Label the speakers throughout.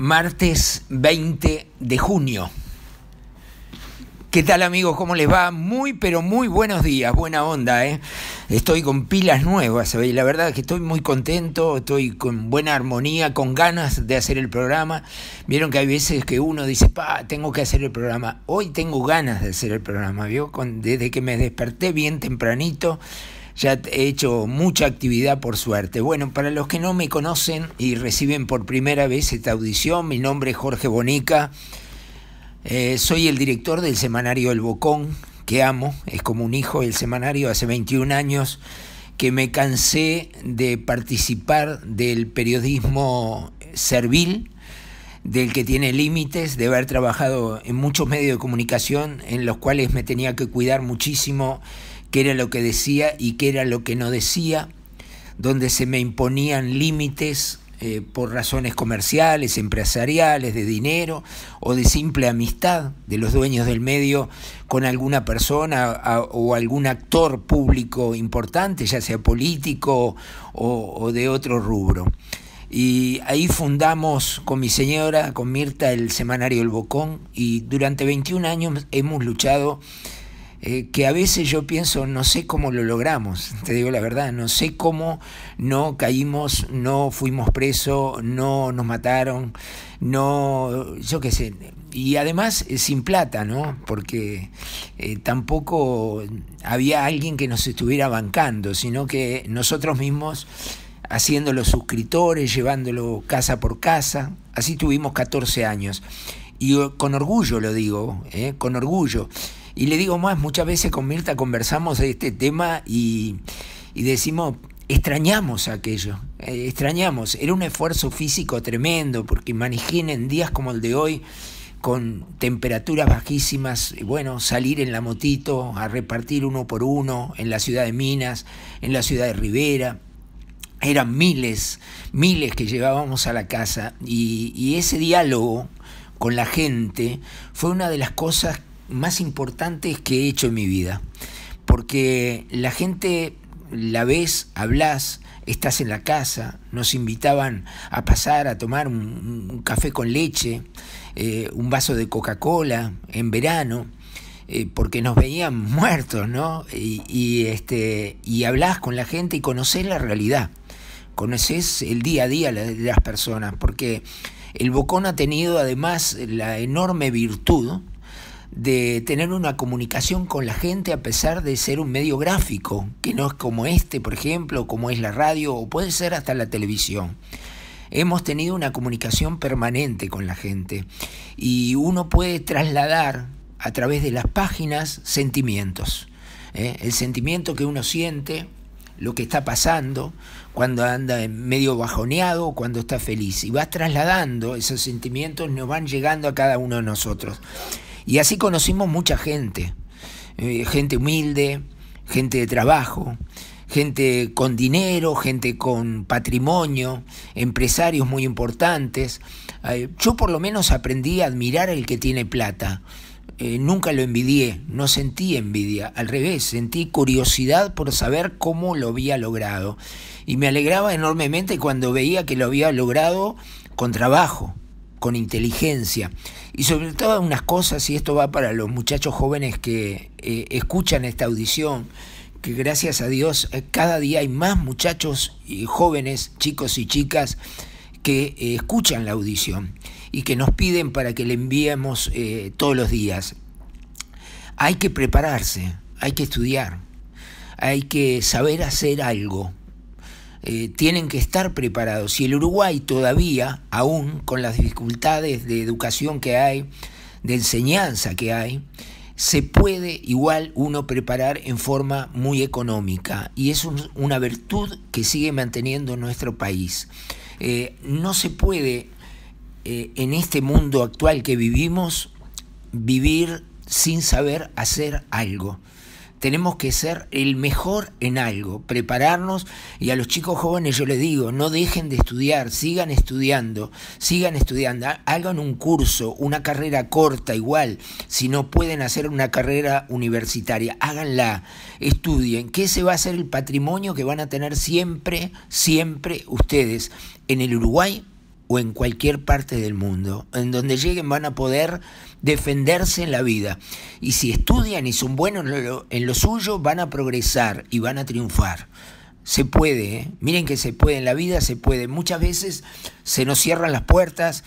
Speaker 1: martes 20 de junio. ¿Qué tal amigos? ¿Cómo les va? Muy, pero muy buenos días, buena onda, ¿eh? Estoy con pilas nuevas, y la verdad es que estoy muy contento, estoy con buena armonía, con ganas de hacer el programa. Vieron que hay veces que uno dice, pa, tengo que hacer el programa. Hoy tengo ganas de hacer el programa, ¿vio? Desde que me desperté bien tempranito, ya he hecho mucha actividad por suerte. Bueno, para los que no me conocen y reciben por primera vez esta audición, mi nombre es Jorge Bonica, eh, soy el director del semanario El Bocón, que amo, es como un hijo el semanario, hace 21 años que me cansé de participar del periodismo servil, del que tiene límites, de haber trabajado en muchos medios de comunicación en los cuales me tenía que cuidar muchísimo qué era lo que decía y qué era lo que no decía, donde se me imponían límites eh, por razones comerciales, empresariales, de dinero o de simple amistad de los dueños del medio con alguna persona o algún actor público importante, ya sea político o, o de otro rubro. Y ahí fundamos con mi señora, con Mirta, el semanario El Bocón y durante 21 años hemos luchado eh, que a veces yo pienso, no sé cómo lo logramos, te digo la verdad, no sé cómo no caímos, no fuimos presos, no nos mataron, no, yo qué sé, y además eh, sin plata, ¿no? Porque eh, tampoco había alguien que nos estuviera bancando, sino que nosotros mismos haciendo los suscriptores, llevándolo casa por casa, así tuvimos 14 años. Y con orgullo lo digo, con orgullo. Y le digo más, muchas veces con Mirta conversamos de este tema y, decimos, extrañamos aquello, eh, extrañamos. Era un esfuerzo físico tremendo, porque imaginen días como el de hoy, con temperaturas bajísimas, bueno, salir en la motito a repartir uno por uno en la ciudad de Minas, en la ciudad de Rivera. Eran miles, miles que llevábamos a la casa y, y ese diálogo con la gente fue una de las cosas más importantes que he hecho en mi vida. Porque la gente la ves, hablas, estás en la casa, nos invitaban a pasar a tomar un, café con leche, eh, un vaso de Coca-Cola en verano, eh, porque nos veían muertos, ¿no? Y, este, y hablas con la gente y conoces la realidad, conoces el día a día de las personas, porque el Bocón ha tenido además la enorme virtud de tener una comunicación con la gente a pesar de ser un medio gráfico, que no es como este, por ejemplo, como es la radio o puede ser hasta la televisión. Hemos tenido una comunicación permanente con la gente y uno puede trasladar a través de las páginas sentimientos. ¿eh? El sentimiento que uno siente, lo que está pasando, cuando anda medio bajoneado, cuando está feliz. Y vas trasladando esos sentimientos, nos van llegando a cada uno de nosotros. Y así conocimos mucha gente, eh, gente humilde, gente de trabajo, gente con dinero, gente con patrimonio, empresarios muy importantes. Eh, yo por lo menos aprendí a admirar al que tiene plata. Eh, nunca lo envidié, no sentí envidia, al revés, sentí curiosidad por saber cómo lo había logrado. Y me alegraba enormemente cuando veía que lo había logrado con trabajo, con inteligencia y sobre todo unas cosas, y esto va para los muchachos jóvenes que eh, escuchan esta audición, que gracias a Dios eh, cada día hay más muchachos y jóvenes, chicos y chicas, que eh, escuchan la audición y que nos piden para que le enviemos todos los días. Hay que prepararse, hay que estudiar, hay que saber hacer algo, eh, tienen que estar preparados. Y el Uruguay todavía, aún con las dificultades de educación que hay, de enseñanza que hay, se puede igual uno preparar en forma muy económica y es una virtud que sigue manteniendo nuestro país. Eh, no se puede eh, en este mundo actual que vivimos vivir sin saber hacer algo tenemos que ser el mejor en algo, prepararnos y a los chicos jóvenes yo les digo, no dejen de estudiar, sigan estudiando, sigan estudiando, hagan un curso, una carrera corta igual, si no pueden hacer una carrera universitaria, háganla, estudien, que ese va a ser el patrimonio que van a tener siempre, siempre ustedes en el Uruguay o en cualquier parte del mundo. En donde lleguen van a poder defenderse en la vida. Y si estudian y son buenos en lo, suyo, van a progresar y van a triunfar. Se puede, ¿eh? miren que se puede en la vida, se puede. Muchas veces se nos cierran las puertas,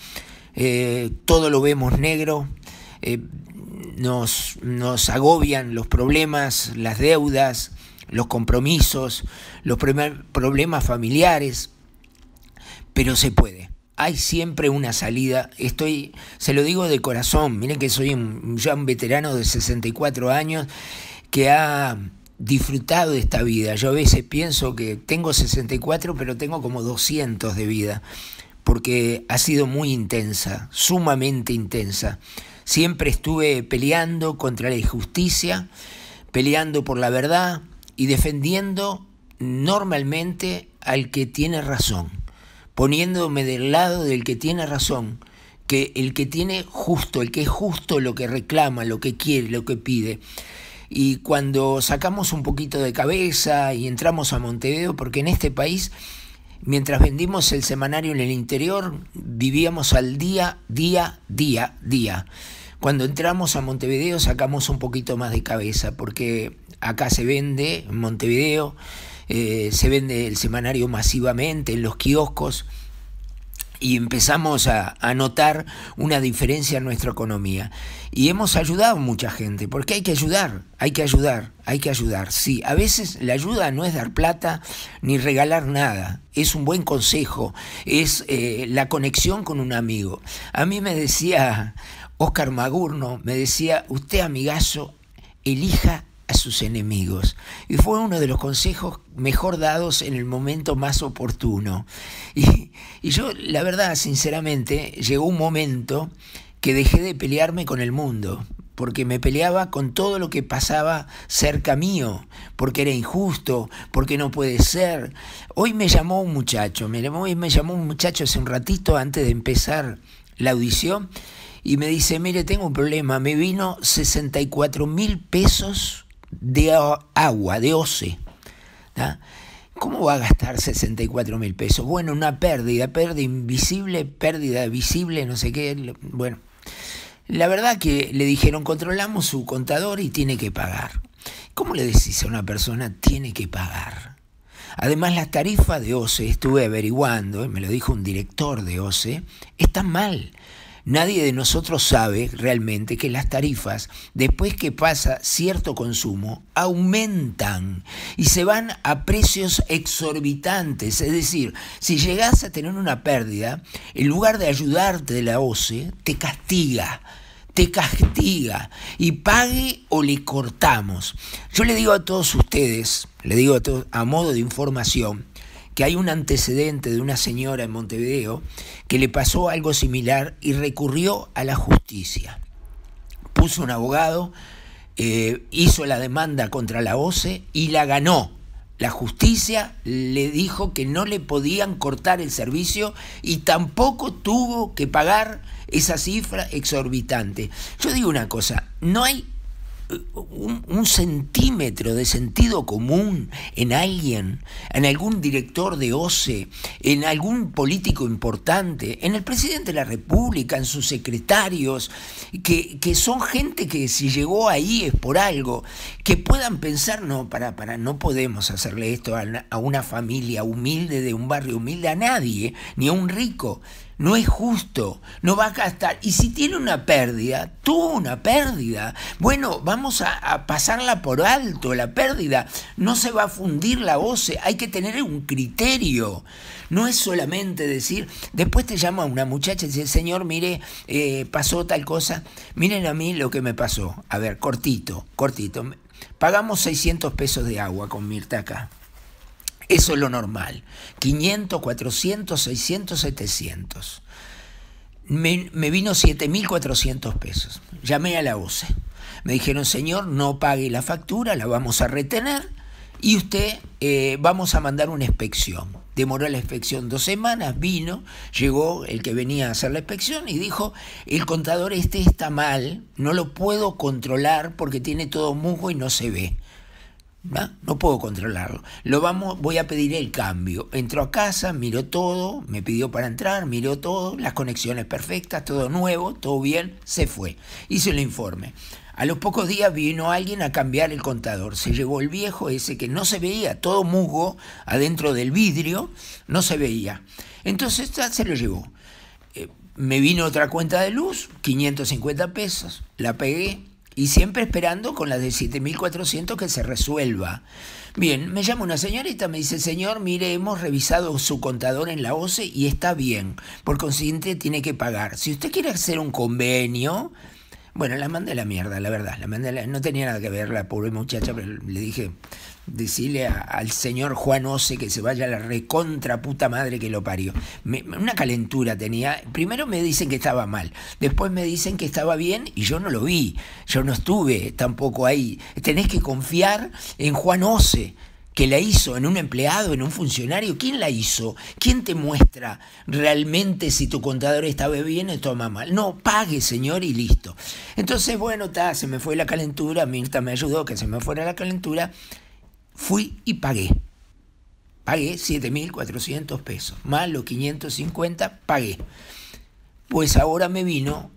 Speaker 1: eh, todo lo vemos negro, eh, nos, nos agobian los problemas, las deudas, los compromisos, los problemas familiares, pero se puede. Hay siempre una salida. Estoy, se lo digo de corazón. Miren que soy un, ya un veterano de 64 años que ha disfrutado de esta vida. Yo a veces pienso que tengo 64, pero tengo como 200 de vida, porque ha sido muy intensa, sumamente intensa. Siempre estuve peleando contra la injusticia, peleando por la verdad y defendiendo normalmente al que tiene razón, poniéndome del lado del que tiene razón, que el que tiene justo, el que es justo lo que reclama, lo que quiere, lo que pide. Y cuando sacamos un poquito de cabeza y entramos a Montevideo, porque en este país, mientras vendimos el semanario en el interior, vivíamos al día, día, día, día. Cuando entramos a Montevideo sacamos un poquito más de cabeza, porque acá se vende, en Montevideo, eh, se vende el semanario masivamente en los kioscos y empezamos a, notar una diferencia en nuestra economía. Y hemos ayudado a mucha gente, porque hay que ayudar, hay que ayudar, hay que ayudar. Sí, a veces la ayuda no es dar plata ni regalar nada, es un buen consejo, es eh, la conexión con un amigo. A mí me decía Oscar Magurno, me decía, usted amigazo, elija a sus enemigos. Y fue uno de los consejos mejor dados en el momento más oportuno. Y, y, yo, la verdad, sinceramente, llegó un momento que dejé de pelearme con el mundo, porque me peleaba con todo lo que pasaba cerca mío, porque era injusto, porque no puede ser. Hoy me llamó un muchacho, me llamó, me llamó un muchacho hace un ratito antes de empezar la audición y me dice, mire, tengo un problema, me vino 64 mil pesos de agua, de OCE. ¿Cómo va a gastar 64 mil pesos? Bueno, una pérdida, pérdida invisible, pérdida visible, no sé qué. Bueno, la verdad que le dijeron, controlamos su contador y tiene que pagar. ¿Cómo le decís a una persona tiene que pagar? Además, la tarifa de OCE, estuve averiguando, me lo dijo un director de OCE, está mal. Nadie de nosotros sabe realmente que las tarifas, después que pasa cierto consumo, aumentan y se van a precios exorbitantes. Es decir, si llegas a tener una pérdida, en lugar de ayudarte de la OCE, te castiga te castiga y pague o le cortamos. Yo le digo a todos ustedes, le digo a, todos, a modo de información, que hay un antecedente de una señora en Montevideo que le pasó algo similar y recurrió a la justicia. Puso un abogado, eh, hizo la demanda contra la OCE y la ganó. La justicia le dijo que no le podían cortar el servicio y tampoco tuvo que pagar esa cifra exorbitante. Yo digo una cosa, no hay un, centímetro de sentido común en alguien, en algún director de OCE, en algún político importante, en el presidente de la República, en sus secretarios, que, que son gente que si llegó ahí es por algo, que puedan pensar, no, para, para, no podemos hacerle esto a, a una familia humilde de un barrio humilde, a nadie, ni a un rico no es justo, no va a gastar. Y si tiene una pérdida, tuvo una pérdida. Bueno, vamos a, pasarla por alto, la pérdida. No se va a fundir la voz, hay que tener un criterio. No es solamente decir, después te llama una muchacha y dice, señor, mire, eh, pasó tal cosa, miren a mí lo que me pasó. A ver, cortito, cortito. Pagamos 600 pesos de agua con Mirta acá. Eso es lo normal. 500, 400, 600, 700. Me, me vino 7.400 pesos. Llamé a la OCE. Me dijeron, señor, no pague la factura, la vamos a retener y usted eh, vamos a mandar una inspección. Demoró la inspección dos semanas, vino, llegó el que venía a hacer la inspección y dijo, el contador este está mal, no lo puedo controlar porque tiene todo musgo y no se ve. ¿No? puedo controlarlo. Lo vamos, voy a pedir el cambio. Entró a casa, miró todo, me pidió para entrar, miró todo, las conexiones perfectas, todo nuevo, todo bien, se fue. Hice el informe. A los pocos días vino alguien a cambiar el contador. Se llevó el viejo ese que no se veía, todo musgo adentro del vidrio, no se veía. Entonces se lo llevó. Eh, me vino otra cuenta de luz, 550 pesos, la pegué, y siempre esperando con la de 7.400 que se resuelva. Bien, me llama una señorita, me dice, señor, mire, hemos revisado su contador en la OCE y está bien. Por consiguiente, tiene que pagar. Si usted quiere hacer un convenio, bueno, la mandé a la mierda, la verdad. La mandé no tenía nada que ver la pobre muchacha, pero le dije, decirle al señor Juan Ose que se vaya a la recontra puta madre que lo parió. una calentura tenía. Primero me dicen que estaba mal, después me dicen que estaba bien y yo no lo vi. Yo no estuve tampoco ahí. Tenés que confiar en Juan Ose que la hizo en un empleado, en un funcionario, ¿quién la hizo? ¿Quién te muestra realmente si tu contador estaba bien o toma mal? No, pague, señor, y listo. Entonces, bueno, ta, se me fue la calentura, Mirta me ayudó que se me fuera la calentura, fui y pagué. Pagué 7.400 pesos, más los 550, pagué. Pues ahora me vino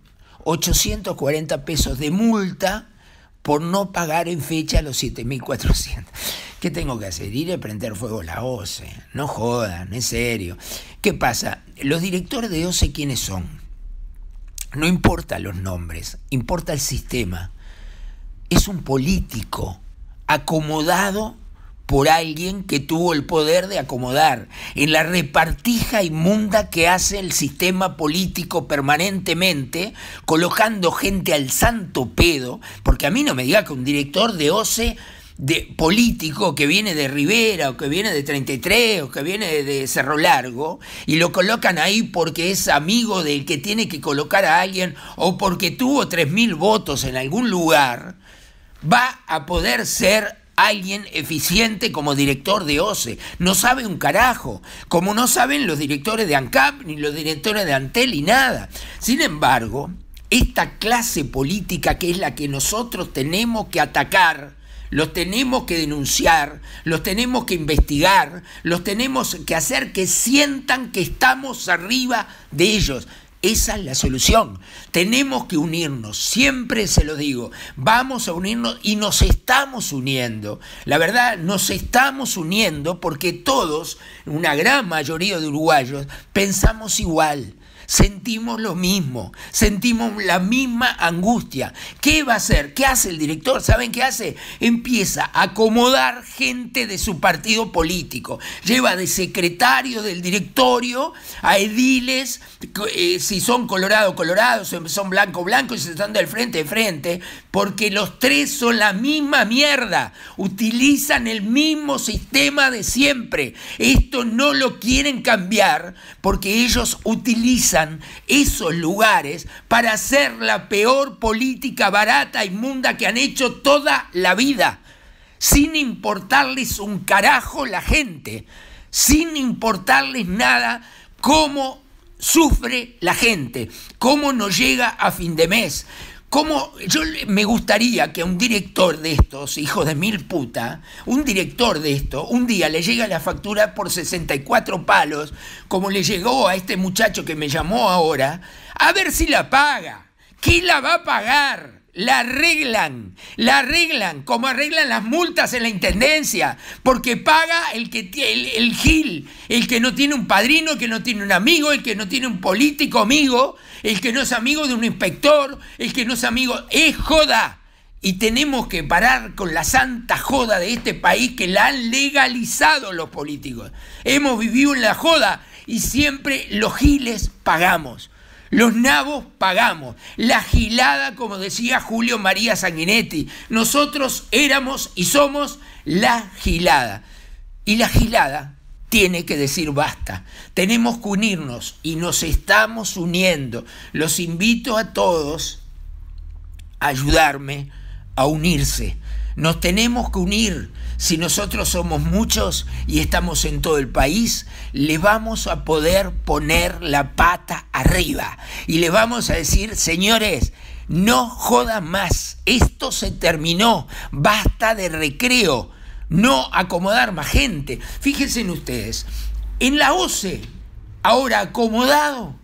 Speaker 1: 840 pesos de multa por no pagar en fecha los 7.400. ¿Qué tengo que hacer? Ir a prender fuego la OCE. No jodan, en serio. ¿Qué pasa? Los directores de OCE, ¿quiénes son? No importa los nombres, importa el sistema. Es un político acomodado por alguien que tuvo el poder de acomodar en la repartija inmunda que hace el sistema político permanentemente, colocando gente al santo pedo, porque a mí no me diga que un director de OCE de político que viene de Rivera o que viene de 33 o que viene de Cerro Largo y lo colocan ahí porque es amigo del que tiene que colocar a alguien o porque tuvo 3.000 votos en algún lugar, va a poder ser alguien eficiente como director de OCE. No sabe un carajo, como no saben los directores de ANCAP ni los directores de Antel y nada. Sin embargo, esta clase política que es la que nosotros tenemos que atacar, los tenemos que denunciar, los tenemos que investigar, los tenemos que hacer que sientan que estamos arriba de ellos. Esa es la solución. Tenemos que unirnos, siempre se lo digo, vamos a unirnos y nos estamos uniendo. La verdad, nos estamos uniendo porque todos, una gran mayoría de uruguayos, pensamos igual sentimos lo mismo, sentimos la misma angustia. ¿Qué va a hacer? ¿Qué hace el director? ¿Saben qué hace? Empieza a acomodar gente de su partido político. Lleva de secretario del directorio a ediles, eh, si son colorado, colorado, son blanco, blanco, y se están del frente, de frente, porque los tres son la misma mierda. Utilizan el mismo sistema de siempre. Esto no lo quieren cambiar porque ellos utilizan esos lugares para hacer la peor política barata, inmunda que han hecho toda la vida, sin importarles un carajo la gente, sin importarles nada cómo sufre la gente, cómo no llega a fin de mes, como yo me gustaría que un director de estos, hijos de mil puta, un director de esto, un día le llega la factura por 64 palos, como le llegó a este muchacho que me llamó ahora, a ver si la paga. ¿Quién la va a pagar? La arreglan, la arreglan, como arreglan las multas en la intendencia, porque paga el que el, el gil, el que no tiene un padrino, el que no tiene un amigo, el que no tiene un político amigo, el que no es amigo de un inspector, el que no es amigo, es joda. Y tenemos que parar con la santa joda de este país que la han legalizado los políticos. Hemos vivido en la joda y siempre los giles pagamos. Los nabos pagamos. La gilada, como decía Julio María Sanguinetti, nosotros éramos y somos la gilada. Y la gilada tiene que decir basta. Tenemos que unirnos y nos estamos uniendo. Los invito a todos a ayudarme a unirse. Nos tenemos que unir. Si nosotros somos muchos y estamos en todo el país, le vamos a poder poner la pata arriba. Y le vamos a decir, señores, no jodan más, esto se terminó, basta de recreo. No acomodar más gente. Fíjense en ustedes, en la OCE, ahora acomodado,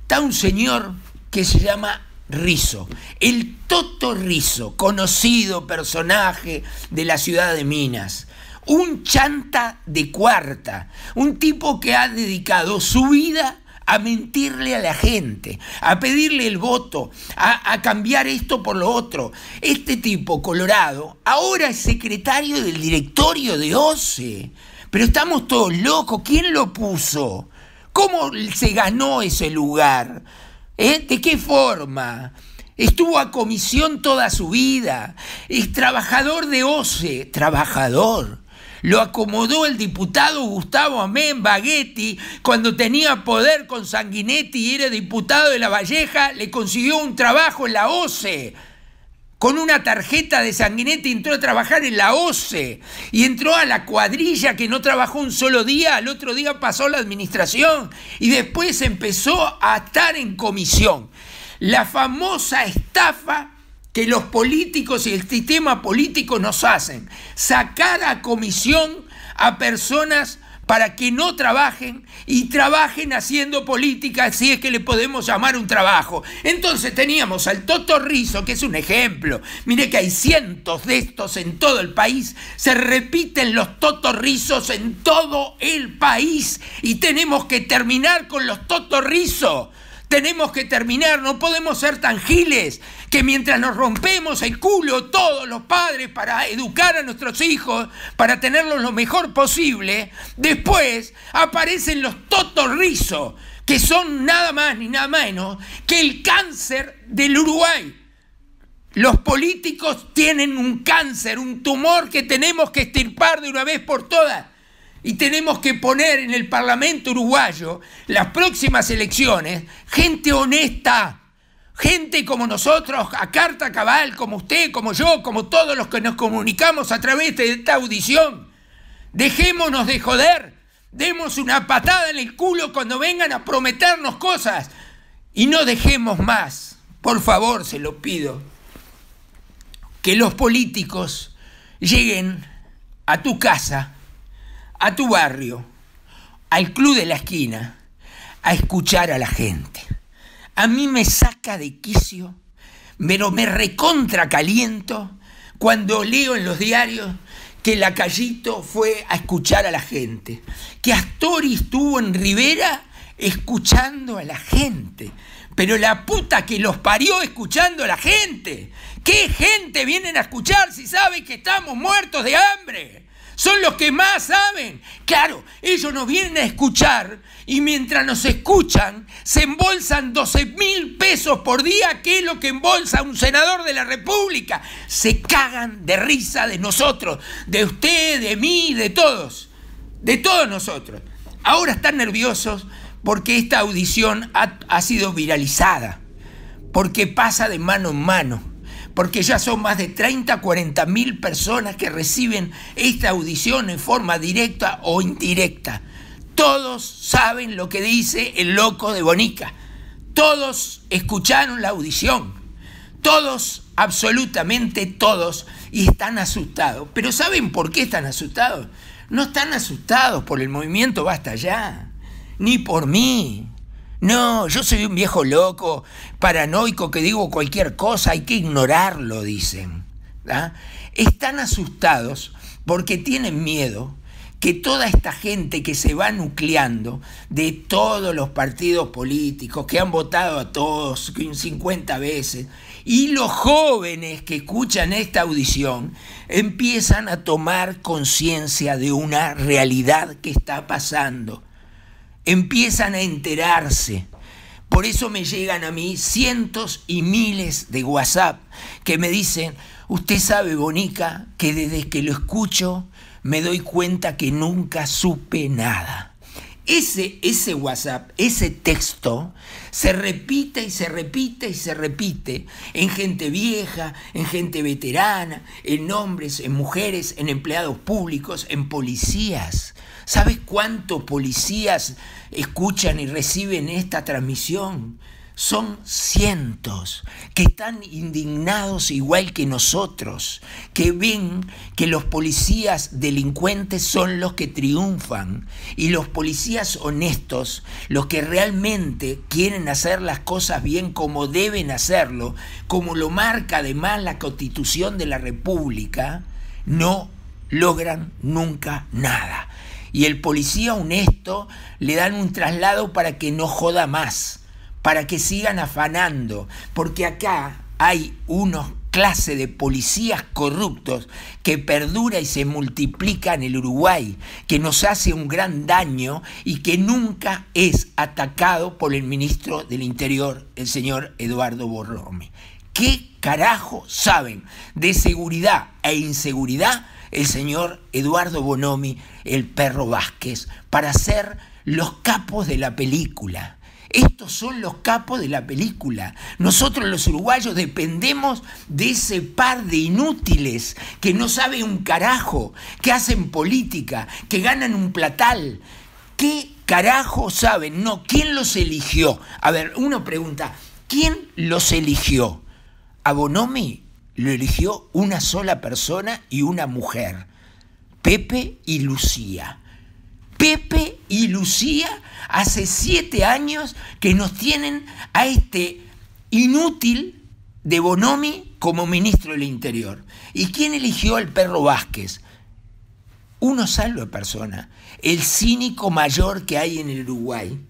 Speaker 1: está un señor que se llama Rizo, el Toto Rizo, conocido personaje de la ciudad de Minas, un chanta de cuarta, un tipo que ha dedicado su vida a mentirle a la gente, a pedirle el voto, a, a, cambiar esto por lo otro. Este tipo, Colorado, ahora es secretario del directorio de OCE. Pero estamos todos locos. ¿Quién lo puso? ¿Cómo se ganó ese lugar? ¿Eh? ¿De qué forma? Estuvo a comisión toda su vida. Es trabajador de OCE. Trabajador. Lo acomodó el diputado Gustavo Amén Baghetti cuando tenía poder con Sanguinetti y era diputado de La Valleja, le consiguió un trabajo en la OCE. Con una tarjeta de Sanguinetti entró a trabajar en la OCE y entró a la cuadrilla que no trabajó un solo día, al otro día pasó la administración y después empezó a estar en comisión. La famosa estafa que los políticos y el sistema político nos hacen. Sacar a comisión a personas para que no trabajen y trabajen haciendo política, si es que le podemos llamar un trabajo. Entonces teníamos al Toto Rizo, que es un ejemplo. Mire que hay cientos de estos en todo el país. Se repiten los Toto Rizos en todo el país y tenemos que terminar con los Toto Rizos. Tenemos que terminar, no podemos ser tan giles que mientras nos rompemos el culo todos los padres para educar a nuestros hijos, para tenerlos lo mejor posible, después aparecen los totorrizos, que son nada más ni nada menos que el cáncer del Uruguay. Los políticos tienen un cáncer, un tumor que tenemos que estirpar de una vez por todas. Y tenemos que poner en el Parlamento uruguayo, las próximas elecciones, gente honesta, gente como nosotros, a carta cabal, como usted, como yo, como todos los que nos comunicamos a través de esta audición. Dejémonos de joder, demos una patada en el culo cuando vengan a prometernos cosas y no dejemos más, por favor, se lo pido, que los políticos lleguen a tu casa a tu barrio, al club de la esquina, a escuchar a la gente. A mí me saca de quicio, pero me recontra caliento cuando leo en los diarios que Lacallito fue a escuchar a la gente, que Astori estuvo en Rivera escuchando a la gente, pero la puta que los parió escuchando a la gente. ¿Qué gente vienen a escuchar si saben que estamos muertos de hambre? Son los que más saben. Claro, ellos nos vienen a escuchar y mientras nos escuchan se embolsan 12 mil pesos por día, que es lo que embolsa un senador de la República. Se cagan de risa de nosotros, de usted, de mí, de todos, de todos nosotros. Ahora están nerviosos porque esta audición ha, ha sido viralizada, porque pasa de mano en mano porque ya son más de 30, 40 mil personas que reciben esta audición en forma directa o indirecta. Todos saben lo que dice el loco de Bonica. Todos escucharon la audición. Todos, absolutamente todos, y están asustados. Pero ¿saben por qué están asustados? No están asustados por el movimiento Basta Ya, ni por mí, no, yo soy un viejo loco, paranoico que digo cualquier cosa, hay que ignorarlo, dicen. Están asustados porque tienen miedo que toda esta gente que se va nucleando de todos los partidos políticos, que han votado a todos 50 veces, y los jóvenes que escuchan esta audición empiezan a tomar conciencia de una realidad que está pasando empiezan a enterarse. Por eso me llegan a mí cientos y miles de WhatsApp que me dicen, usted sabe, Bonica, que desde que lo escucho me doy cuenta que nunca supe nada. Ese, ese WhatsApp, ese texto, se repite y se repite y se repite en gente vieja, en gente veterana, en hombres, en mujeres, en empleados públicos, en policías. ¿Sabes cuántos policías escuchan y reciben esta transmisión? son cientos que están indignados igual que nosotros, que ven que los policías delincuentes son los que triunfan y los policías honestos, los que realmente quieren hacer las cosas bien como deben hacerlo, como lo marca además la constitución de la República, no logran nunca nada. Y el policía honesto le dan un traslado para que no joda más para que sigan afanando, porque acá hay unos clase de policías corruptos que perdura y se multiplica en el Uruguay, que nos hace un gran daño y que nunca es atacado por el ministro del Interior, el señor Eduardo Borrome. ¿Qué carajo saben de seguridad e inseguridad el señor Eduardo Bonomi, el perro Vázquez, para ser los capos de la película? Estos son los capos de la película. Nosotros los uruguayos dependemos de ese par de inútiles que no saben un carajo, que hacen política, que ganan un platal. ¿Qué carajo saben? No, ¿quién los eligió? A ver, uno pregunta, ¿quién los eligió? A Bonomi lo eligió una sola persona y una mujer, Pepe y Lucía. Pepe y Lucía hace siete años que nos tienen a este inútil de Bonomi como ministro del Interior. ¿Y quién eligió al perro Vázquez? Uno salvo persona, el cínico mayor que hay en el Uruguay,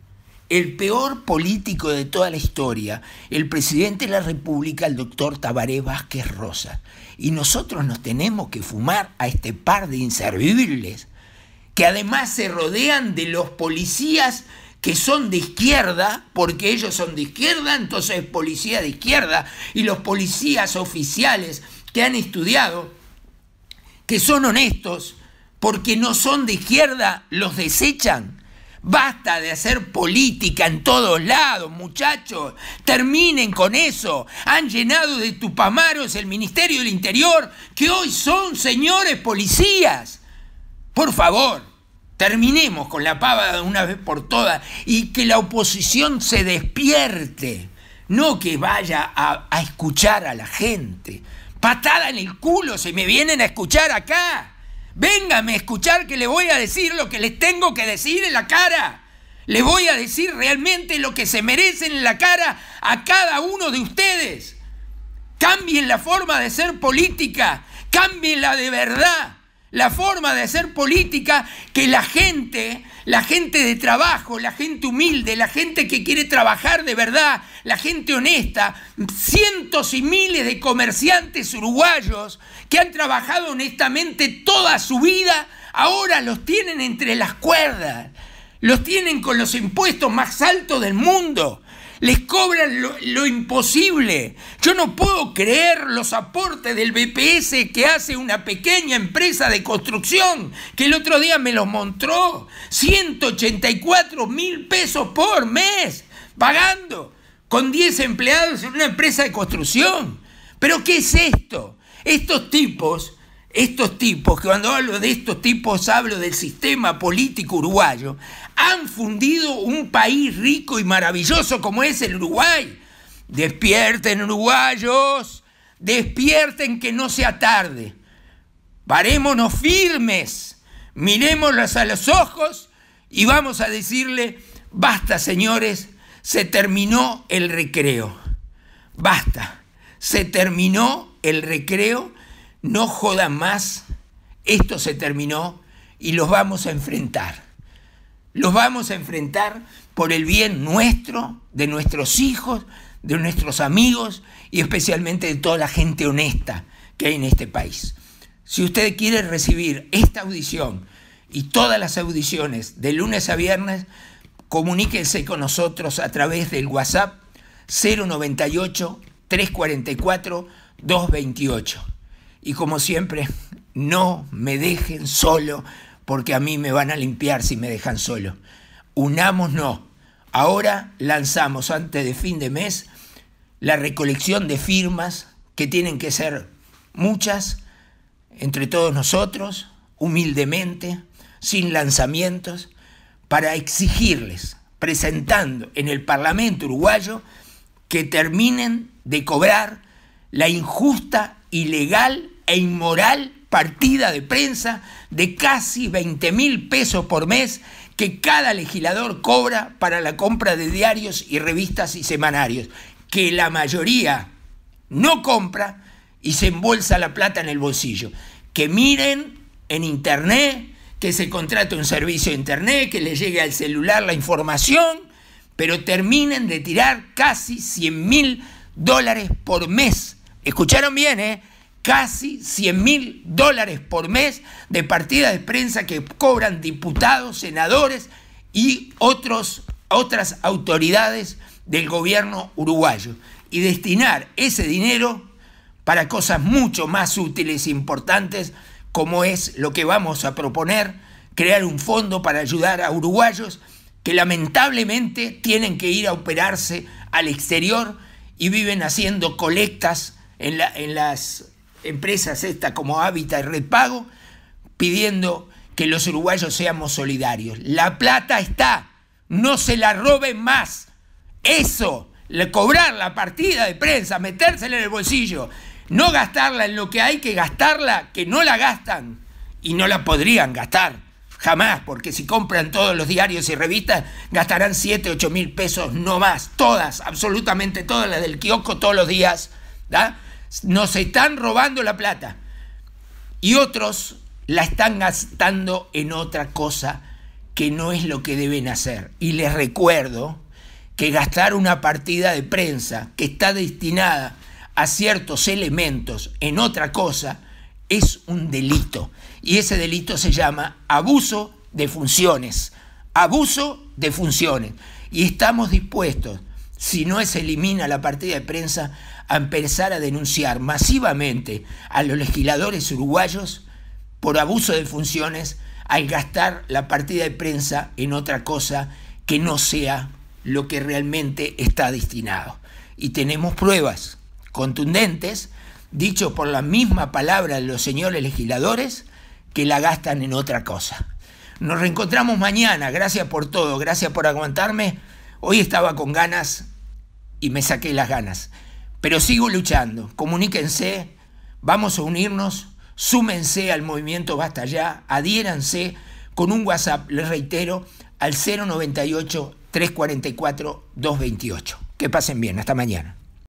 Speaker 1: el peor político de toda la historia, el presidente de la República, el doctor Tabaré Vázquez Rosa. Y nosotros nos tenemos que fumar a este par de inservibles que además se rodean de los policías que son de izquierda, porque ellos son de izquierda, entonces es policía de izquierda, y los policías oficiales que han estudiado, que son honestos, porque no son de izquierda, los desechan. Basta de hacer política en todos lados, muchachos. Terminen con eso. Han llenado de tupamaros el Ministerio del Interior, que hoy son señores policías. Por favor, terminemos con la pava de una vez por todas y que la oposición se despierte, no que vaya a, escuchar a la gente. Patada en el culo, se me vienen a escuchar acá. Véngame a escuchar que le voy a decir lo que les tengo que decir en la cara. Le voy a decir realmente lo que se merecen en la cara a cada uno de ustedes. Cambien la forma de ser política, cámbienla de verdad la forma de hacer política que la gente, la gente de trabajo, la gente humilde, la gente que quiere trabajar de verdad, la gente honesta, cientos y miles de comerciantes uruguayos que han trabajado honestamente toda su vida, ahora los tienen entre las cuerdas, los tienen con los impuestos más altos del mundo les cobran lo, imposible. Yo no puedo creer los aportes del BPS que hace una pequeña empresa de construcción, que el otro día me los mostró. 184 mil pesos por mes, pagando con 10 empleados en una empresa de construcción. Pero ¿qué es esto? Estos tipos estos tipos, que cuando hablo de estos tipos hablo del sistema político uruguayo, han fundido un país rico y maravilloso como es el Uruguay. Despierten uruguayos, despierten que no sea tarde. Parémonos firmes, miremoslos a los ojos y vamos a decirle, basta señores, se terminó el recreo. Basta, se terminó el recreo no jodan más, esto se terminó y los vamos a enfrentar. Los vamos a enfrentar por el bien nuestro, de nuestros hijos, de nuestros amigos y especialmente de toda la gente honesta que hay en este país. Si usted quiere recibir esta audición y todas las audiciones de lunes a viernes, comuníquense con nosotros a través del WhatsApp 098 344 228. Y como siempre, no me dejen solo porque a mí me van a limpiar si me dejan solo. Unámonos. Ahora lanzamos antes de fin de mes la recolección de firmas que tienen que ser muchas entre todos nosotros, humildemente, sin lanzamientos, para exigirles, presentando en el Parlamento uruguayo, que terminen de cobrar la injusta, ilegal e inmoral partida de prensa de casi 20 mil pesos por mes que cada legislador cobra para la compra de diarios y revistas y semanarios, que la mayoría no compra y se embolsa la plata en el bolsillo. Que miren en internet, que se contrate un servicio de internet, que le llegue al celular la información, pero terminen de tirar casi 100 mil dólares por mes. ¿Escucharon bien, eh? Casi 100 mil dólares por mes de partidas de prensa que cobran diputados, senadores y otros, otras autoridades del gobierno uruguayo. Y destinar ese dinero para cosas mucho más útiles e importantes, como es lo que vamos a proponer, crear un fondo para ayudar a uruguayos que lamentablemente tienen que ir a operarse al exterior y viven haciendo colectas en, en las empresas estas como Hábitat y Red Pago, pidiendo que los uruguayos seamos solidarios. La plata está, no se la roben más. Eso, cobrar la partida de prensa, metérsela en el bolsillo, no gastarla en lo que hay que gastarla, que no la gastan y no la podrían gastar. Jamás, porque si compran todos los diarios y revistas, gastarán 7, 8 mil pesos, no más. Todas, absolutamente todas las del kiosco todos los días. ¿da? Nos están robando la plata y otros la están gastando en otra cosa que no es lo que deben hacer. Y les recuerdo que gastar una partida de prensa que está destinada a ciertos elementos en otra cosa es un delito. Y ese delito se llama abuso de funciones. Abuso de funciones. Y estamos dispuestos, si no se elimina la partida de prensa, a empezar a denunciar masivamente a los legisladores uruguayos por abuso de funciones al gastar la partida de prensa en otra cosa que no sea lo que realmente está destinado. Y tenemos pruebas contundentes, dicho por la misma palabra de los señores legisladores, que la gastan en otra cosa. Nos reencontramos mañana, gracias por todo, gracias por aguantarme. Hoy estaba con ganas y me saqué las ganas. Pero sigo luchando. Comuníquense, vamos a unirnos, súmense al movimiento Basta Ya, adhiéranse con un WhatsApp, les reitero, al 098 344 228. Que pasen bien, hasta mañana.